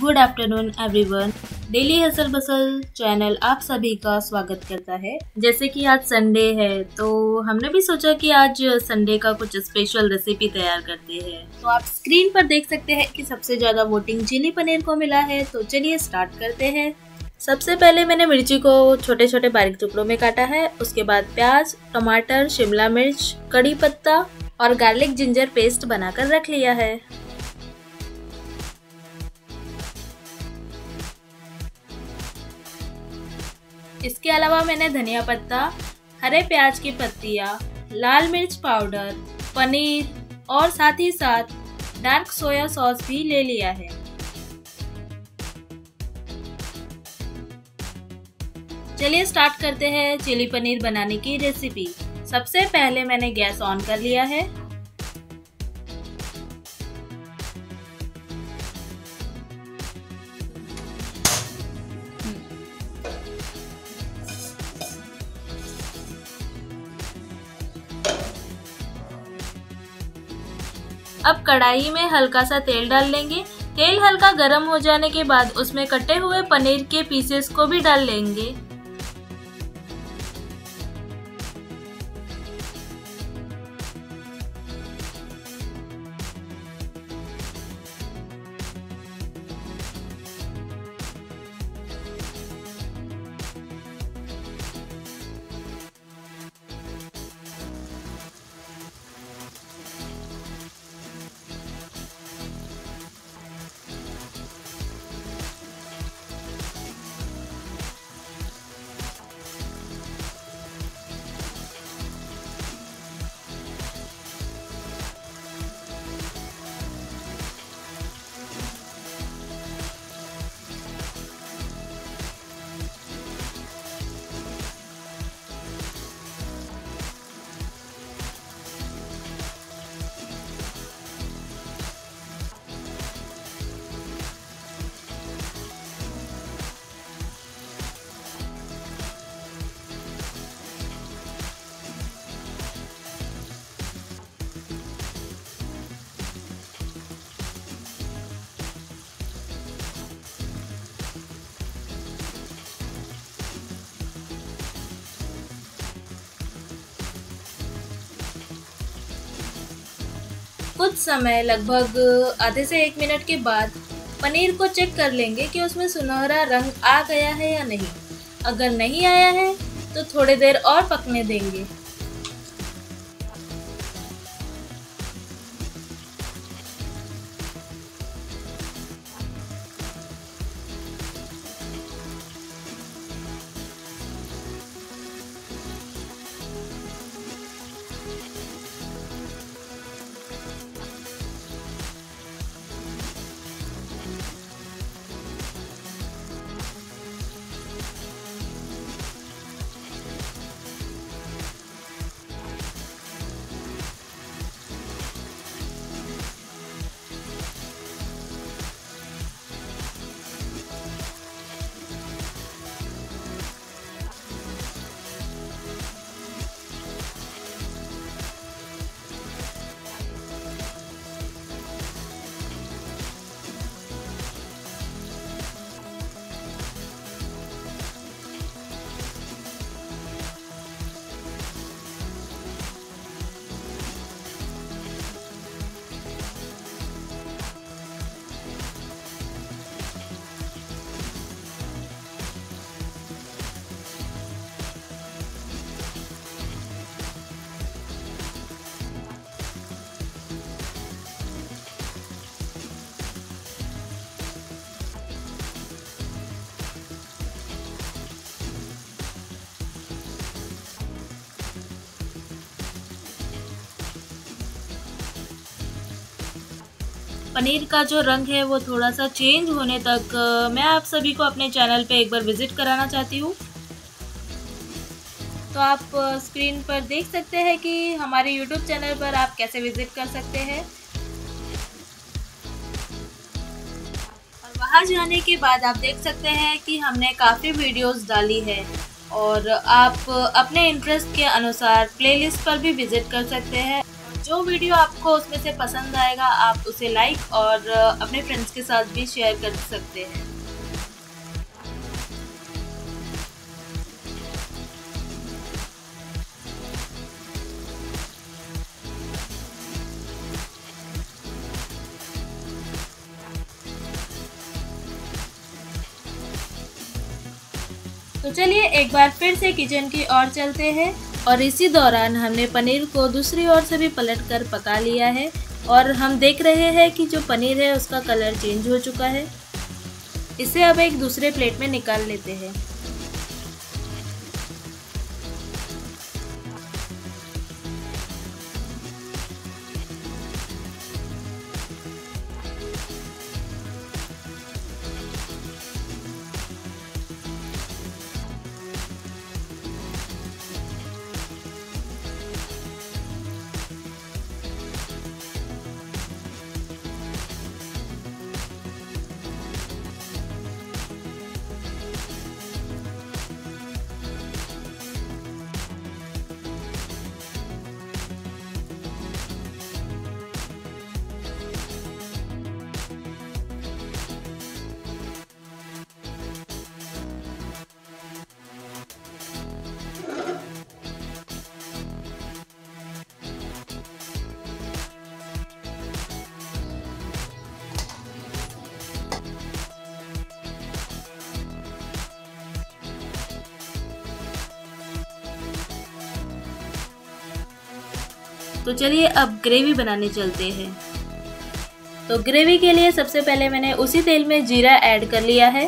Good afternoon, everyone. Daily hustle bustle channel आप सभी का स्वागत करता है। जैसे कि आज संडे है तो हमने भी सोचा कि आज संडे का कुछ स्पेशल रेसिपी तैयार करते हैं। तो आप स्क्रीन पर देख सकते हैं कि सबसे ज़्यादा वोटिंग चिली पनीर को मिला है तो चलिए स्टार्ट करते हैं। सबसे पहले मैंने मिर्ची को छोटे छोटे बारीक टुकड़ों में काटा है, उसके बाद प्याज, टमाटर, शिमला मिर्च, कड़ी पत्ता और गार्लिक जिंजर पेस्ट बनाकर रख लिया है। इसके अलावा मैंने धनिया पत्ता, हरे प्याज की पत्तियाँ, लाल मिर्च पाउडर, पनीर और साथ ही साथ डार्क सोया सॉस भी ले लिया है। चलिए स्टार्ट करते हैं चिली पनीर बनाने की रेसिपी। सबसे पहले मैंने गैस ऑन कर लिया है। कढ़ाई में हल्का सा तेल डाल लेंगे। तेल हल्का गर्म हो जाने के बाद उसमें कटे हुए पनीर के पीसेस को भी डाल लेंगे। कुछ समय, लगभग आधे से एक मिनट के बाद पनीर को चेक कर लेंगे कि उसमें सुनहरा रंग आ गया है या नहीं। अगर नहीं आया है तो थोड़ी देर और पकने देंगे। पनीर का जो रंग है वो थोड़ा सा चेंज होने तक मैं आप सभी को अपने चैनल पे एक बार विज़िट कराना चाहती हूँ। तो आप स्क्रीन पर देख सकते हैं कि हमारे यूट्यूब चैनल पर आप कैसे विज़िट कर सकते हैं। और वहाँ जाने के बाद आप देख सकते हैं कि हमने काफ़ी वीडियोस डाली है और आप अपने इंटरेस्ट के अनुसार प्लेलिस्ट पर भी विज़िट कर सकते हैं। जो वीडियो आपको उसमें से पसंद आएगा, आप उसे लाइक और अपने फ्रेंड्स के साथ भी शेयर कर सकते हैं। तो चलिए एक बार फिर से किचन की ओर चलते हैं। और इसी दौरान हमने पनीर को दूसरी ओर से भी पलट कर पका लिया है और हम देख रहे हैं कि जो पनीर है उसका कलर चेंज हो चुका है। इसे अब एक दूसरे प्लेट में निकाल लेते हैं। तो चलिए अब ग्रेवी बनाने चलते हैं। तो ग्रेवी के लिए सबसे पहले मैंने उसी तेल में जीरा ऐड कर लिया है।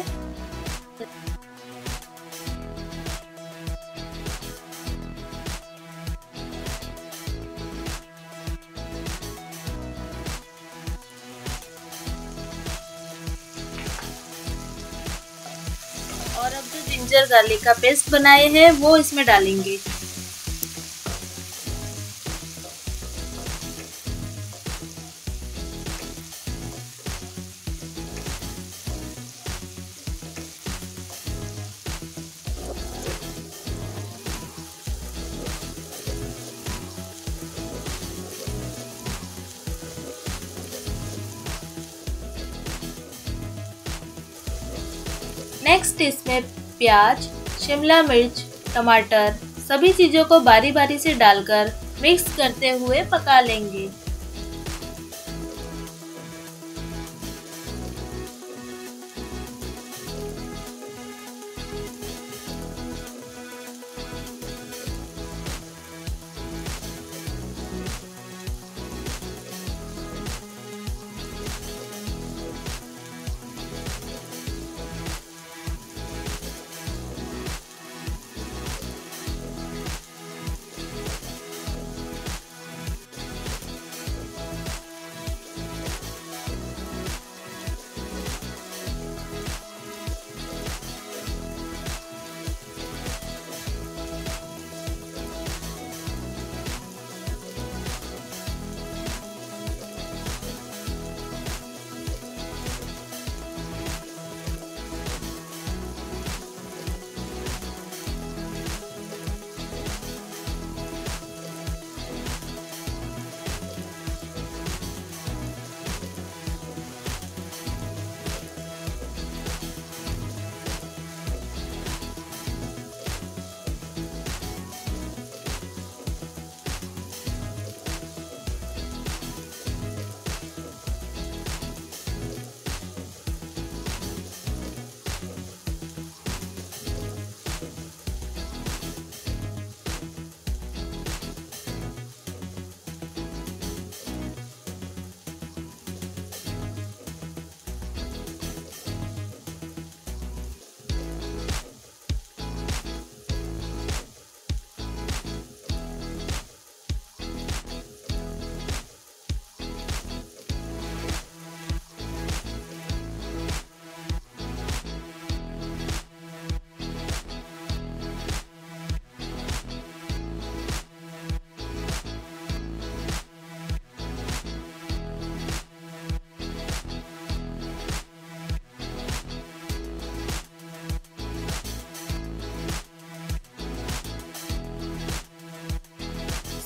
और अब जो जिंजर गार्लिक का पेस्ट बनाए हैं, वो इसमें डालेंगे। नेक्स्ट इसमें प्याज, शिमला मिर्च, टमाटर, सभी चीज़ों को बारी बारी से डालकर मिक्स करते हुए पका लेंगे।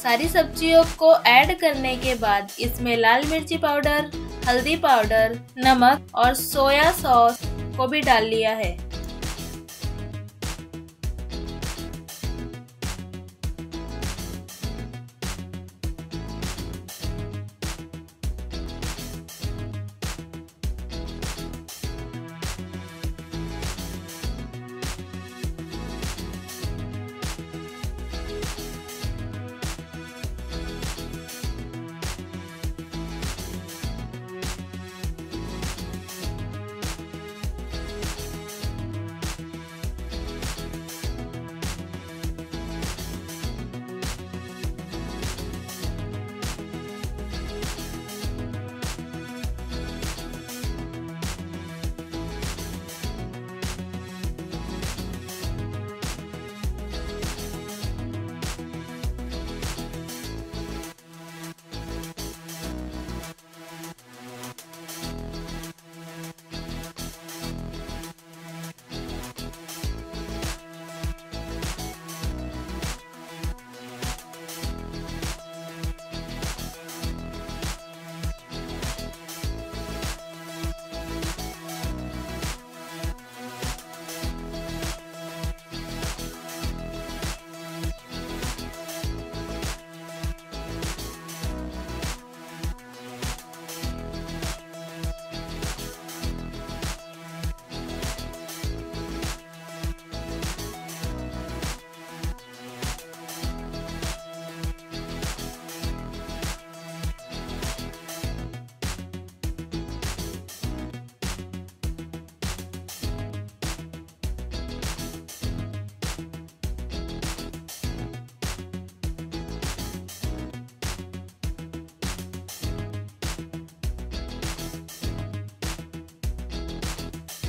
सारी सब्जियों को ऐड करने के बाद इसमें लाल मिर्ची पाउडर, हल्दी पाउडर, नमक और सोया सॉस को भी डाल लिया है।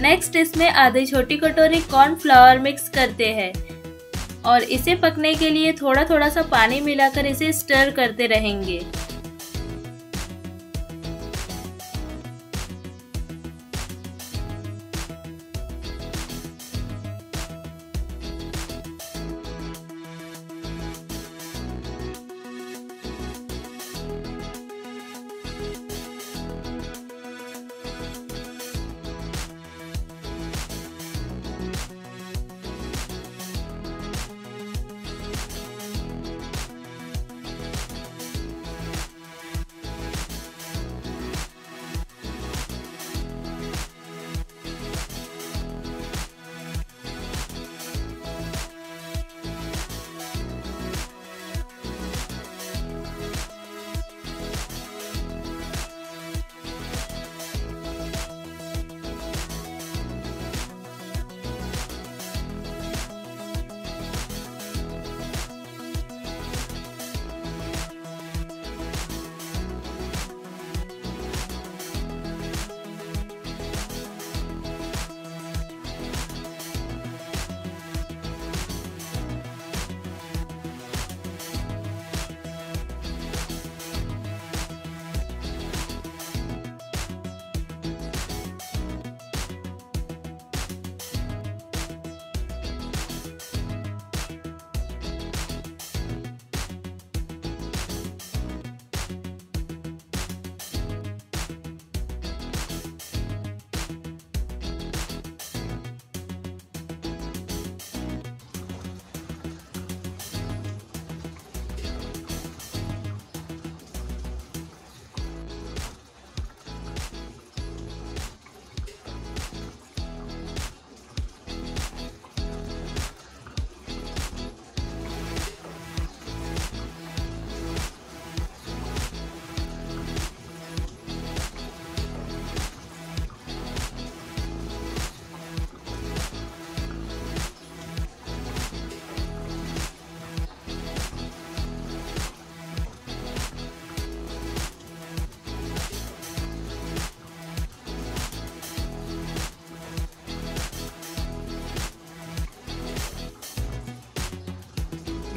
नेक्स्ट इसमें आधी छोटी कटोरी कॉर्नफ्लावर मिक्स करते हैं। और इसे पकने के लिए थोड़ा थोड़ा सा पानी मिलाकर इसे स्टर करते रहेंगे।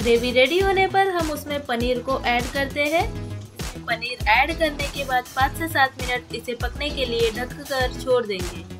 ग्रेवी रेडी होने पर हम उसमें पनीर को ऐड करते हैं। पनीर ऐड करने के बाद पाँच से सात मिनट इसे पकने के लिए ढककर छोड़ देंगे।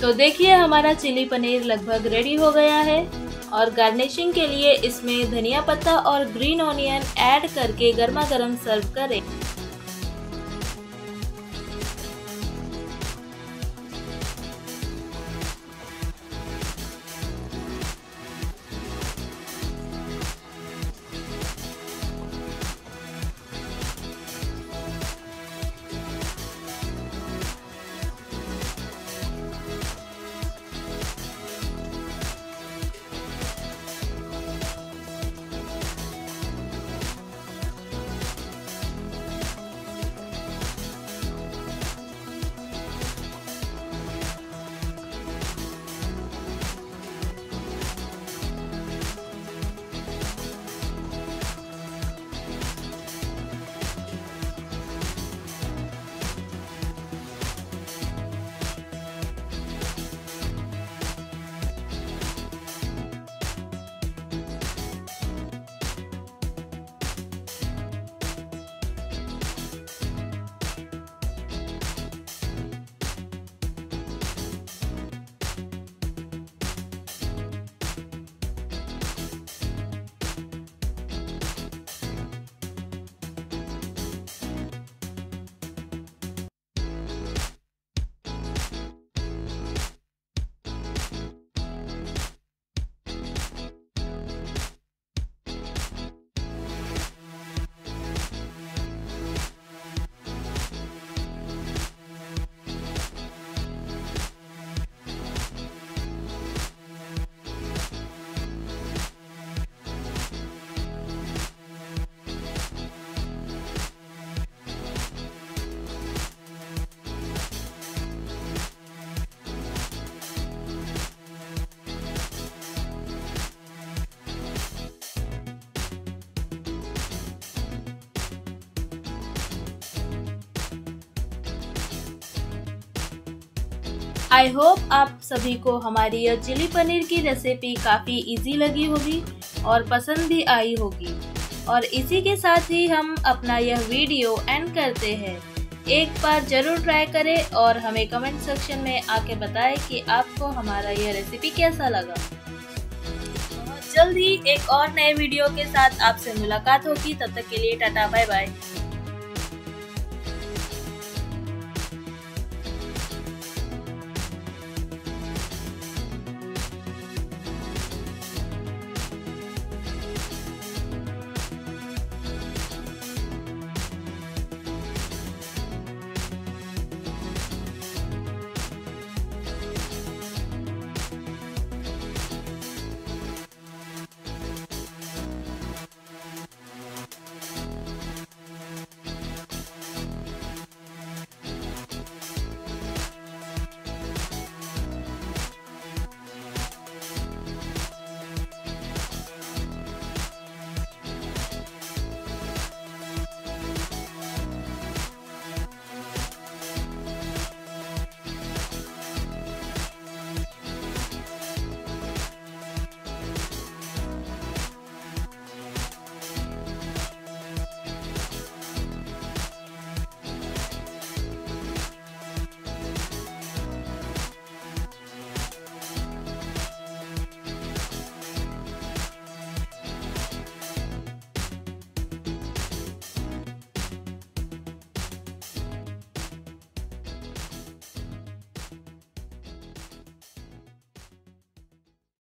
तो देखिए, हमारा चिली पनीर लगभग रेडी हो गया है। और गार्निशिंग के लिए इसमें धनिया पत्ता और ग्रीन ऑनियन ऐड करके गर्मा गर्म सर्व करें। आई होप आप सभी को हमारी यह चिली पनीर की रेसिपी काफ़ी इजी लगी होगी और पसंद भी आई होगी। और इसी के साथ ही हम अपना यह वीडियो एंड करते हैं। एक बार ज़रूर ट्राई करें और हमें कमेंट सेक्शन में आके बताएँ कि आपको हमारा यह रेसिपी कैसा लगा। जल्द ही एक और नए वीडियो के साथ आपसे मुलाकात होगी। तब तक के लिए टाटा बाय बाय